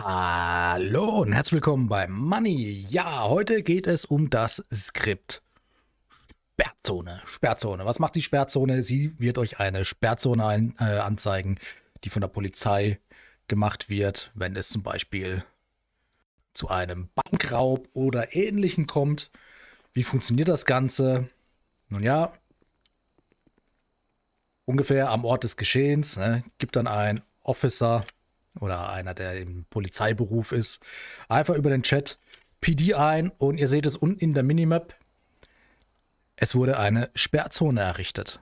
Hallo und herzlich willkommen bei Money. Ja, heute geht es um das Skript. Sperrzone. Sperrzone. Was macht die Sperrzone? Sie wird euch eine Sperrzone ein, äh, anzeigen, die von der Polizei gemacht wird, wenn es zum Beispiel zu einem Bankraub oder ähnlichem kommt. Wie funktioniert das Ganze? Nun ja, ungefähr am Ort des Geschehens ne, gibt dann ein Officer oder einer, der im Polizeiberuf ist, einfach über den Chat PD ein und ihr seht es unten in der Minimap. Es wurde eine Sperrzone errichtet.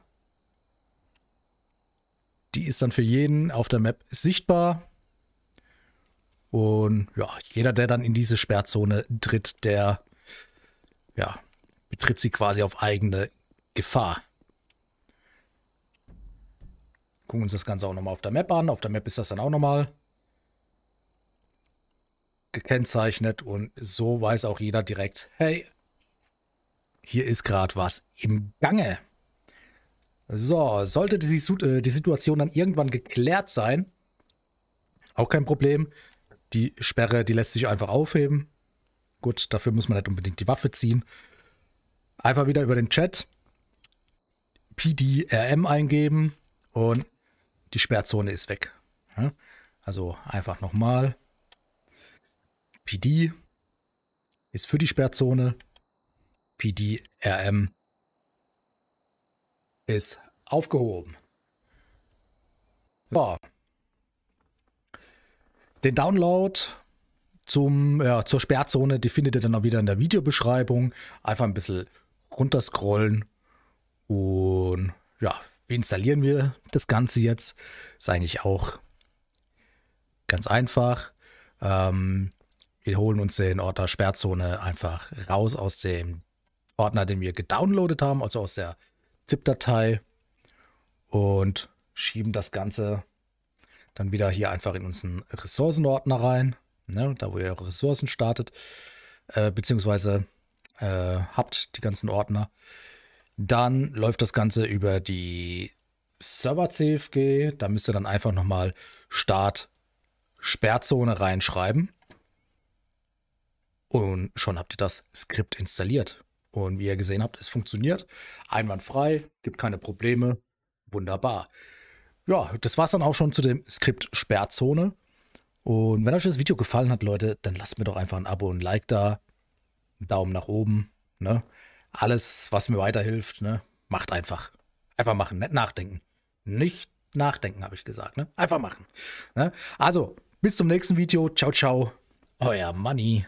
Die ist dann für jeden auf der Map sichtbar. Und ja, jeder, der dann in diese Sperrzone tritt, der ja, betritt sie quasi auf eigene Gefahr. Gucken uns das Ganze auch nochmal auf der Map an. Auf der Map ist das dann auch nochmal gekennzeichnet und so weiß auch jeder direkt, hey, hier ist gerade was im Gange. So, sollte die, äh, die Situation dann irgendwann geklärt sein, auch kein Problem. Die Sperre, die lässt sich einfach aufheben. Gut, dafür muss man nicht unbedingt die Waffe ziehen. Einfach wieder über den Chat PDRM eingeben und die Sperrzone ist weg. Also einfach nochmal PD ist für die Sperrzone. PD RM ist aufgehoben. So. Den Download zum, ja, zur Sperrzone, die findet ihr dann auch wieder in der Videobeschreibung. Einfach ein bisschen runterscrollen. Und ja, wie installieren wir das Ganze jetzt? Ist eigentlich auch ganz einfach. Ähm, wir holen uns den Ordner Sperrzone einfach raus aus dem Ordner, den wir gedownloadet haben, also aus der ZIP-Datei und schieben das Ganze dann wieder hier einfach in unseren Ressourcenordner rein, ne, da wo ihr eure Ressourcen startet, äh, beziehungsweise äh, habt die ganzen Ordner. Dann läuft das Ganze über die Server CFG. Da müsst ihr dann einfach nochmal Start Sperrzone reinschreiben. Und schon habt ihr das Skript installiert. Und wie ihr gesehen habt, es funktioniert. Einwandfrei, gibt keine Probleme. Wunderbar. Ja, das war es dann auch schon zu dem Skript Sperrzone. Und wenn euch das Video gefallen hat, Leute, dann lasst mir doch einfach ein Abo und ein Like da. Daumen nach oben. Ne? Alles, was mir weiterhilft, ne? macht einfach. Einfach machen, nicht nachdenken. Nicht nachdenken, habe ich gesagt. Ne? Einfach machen. Ne? Also, bis zum nächsten Video. Ciao, ciao. Euer Money.